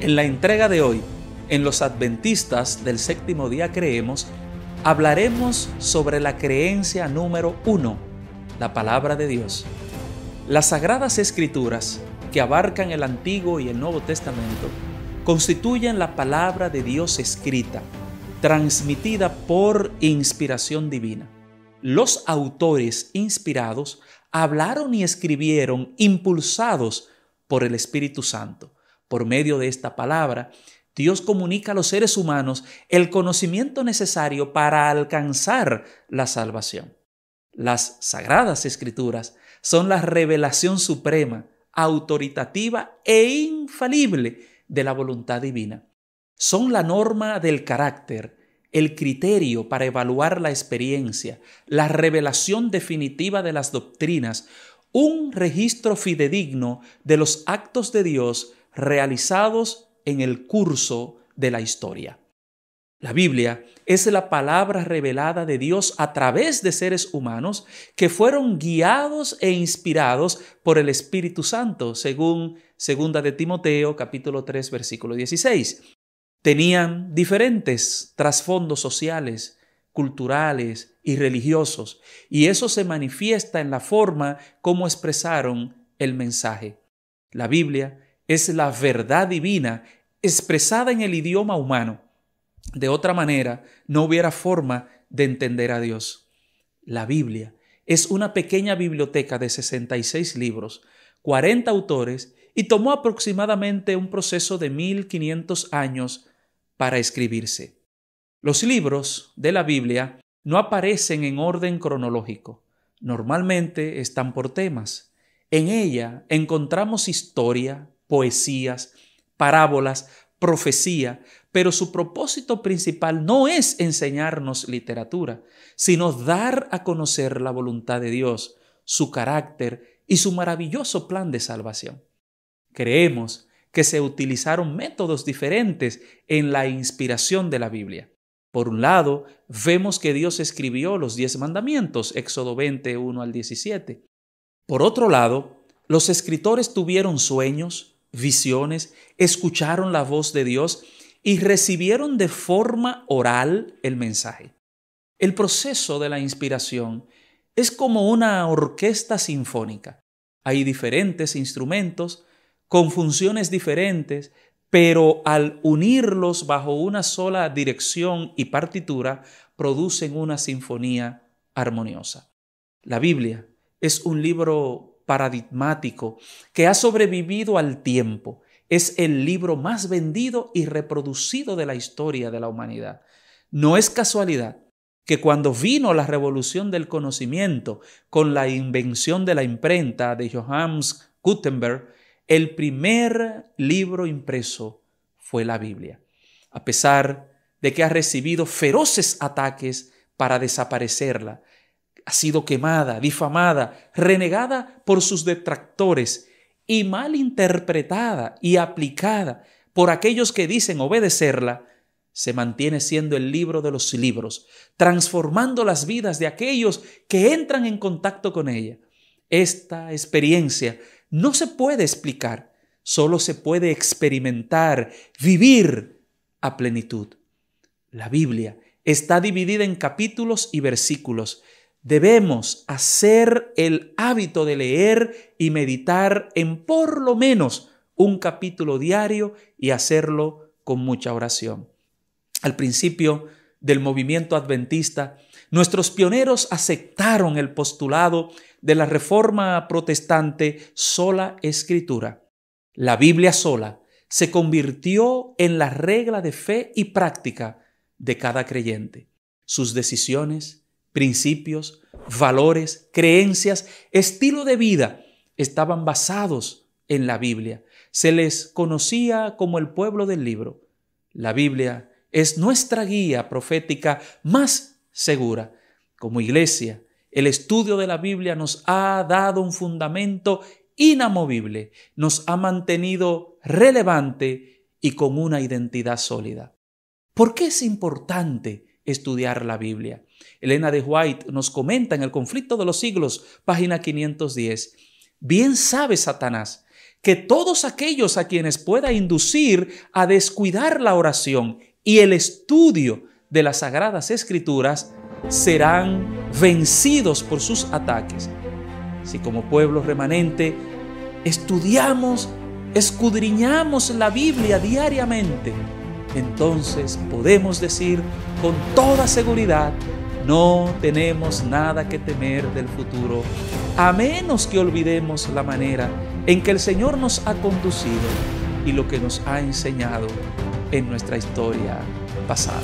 En la entrega de hoy, en los adventistas del séptimo día creemos, hablaremos sobre la creencia número uno, la palabra de Dios. Las sagradas escrituras, que abarcan el Antiguo y el Nuevo Testamento, constituyen la palabra de Dios escrita, transmitida por inspiración divina. Los autores inspirados hablaron y escribieron impulsados por el Espíritu Santo. Por medio de esta palabra, Dios comunica a los seres humanos el conocimiento necesario para alcanzar la salvación. Las sagradas escrituras son la revelación suprema, autoritativa e infalible de la voluntad divina. Son la norma del carácter, el criterio para evaluar la experiencia, la revelación definitiva de las doctrinas, un registro fidedigno de los actos de Dios realizados en el curso de la historia. La Biblia es la palabra revelada de Dios a través de seres humanos que fueron guiados e inspirados por el Espíritu Santo, según segunda de Timoteo capítulo 3 versículo 16. Tenían diferentes trasfondos sociales, culturales y religiosos, y eso se manifiesta en la forma como expresaron el mensaje. La Biblia es la verdad divina expresada en el idioma humano. De otra manera, no hubiera forma de entender a Dios. La Biblia es una pequeña biblioteca de 66 libros, 40 autores y tomó aproximadamente un proceso de 1500 años para escribirse. Los libros de la Biblia no aparecen en orden cronológico, normalmente están por temas. En ella encontramos historia, poesías, parábolas, profecía, pero su propósito principal no es enseñarnos literatura, sino dar a conocer la voluntad de Dios, su carácter y su maravilloso plan de salvación. Creemos que se utilizaron métodos diferentes en la inspiración de la Biblia. Por un lado, vemos que Dios escribió los diez mandamientos, Éxodo 21 al 17. Por otro lado, los escritores tuvieron sueños, visiones, escucharon la voz de Dios y recibieron de forma oral el mensaje. El proceso de la inspiración es como una orquesta sinfónica. Hay diferentes instrumentos con funciones diferentes, pero al unirlos bajo una sola dirección y partitura, producen una sinfonía armoniosa. La Biblia es un libro paradigmático que ha sobrevivido al tiempo. Es el libro más vendido y reproducido de la historia de la humanidad. No es casualidad que cuando vino la revolución del conocimiento con la invención de la imprenta de Johannes Gutenberg, el primer libro impreso fue la Biblia, a pesar de que ha recibido feroces ataques para desaparecerla. Ha sido quemada, difamada, renegada por sus detractores y mal interpretada y aplicada por aquellos que dicen obedecerla, se mantiene siendo el libro de los libros, transformando las vidas de aquellos que entran en contacto con ella. Esta experiencia no se puede explicar, solo se puede experimentar, vivir a plenitud. La Biblia está dividida en capítulos y versículos. Debemos hacer el hábito de leer y meditar en por lo menos un capítulo diario y hacerlo con mucha oración. Al principio del movimiento adventista, nuestros pioneros aceptaron el postulado de la reforma protestante sola escritura. La Biblia sola se convirtió en la regla de fe y práctica de cada creyente. Sus decisiones, principios, valores, creencias, estilo de vida estaban basados en la Biblia. Se les conocía como el pueblo del libro. La Biblia es nuestra guía profética más segura. Como iglesia, el estudio de la Biblia nos ha dado un fundamento inamovible, nos ha mantenido relevante y con una identidad sólida. ¿Por qué es importante estudiar la Biblia? Elena de White nos comenta en El conflicto de los siglos, página 510. Bien sabe Satanás que todos aquellos a quienes pueda inducir a descuidar la oración y el estudio de las sagradas escrituras serán vencidos por sus ataques. Si como pueblo remanente estudiamos, escudriñamos la Biblia diariamente, entonces podemos decir con toda seguridad, no tenemos nada que temer del futuro, a menos que olvidemos la manera en que el Señor nos ha conducido y lo que nos ha enseñado en nuestra historia pasada.